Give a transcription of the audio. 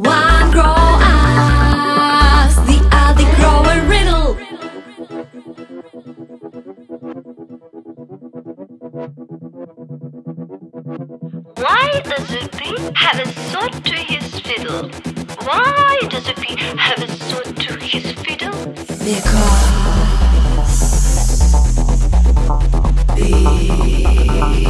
One grow the other a riddle. Why does have a sword to his fiddle? Why does Zippy have a sword to his fiddle? Because. Be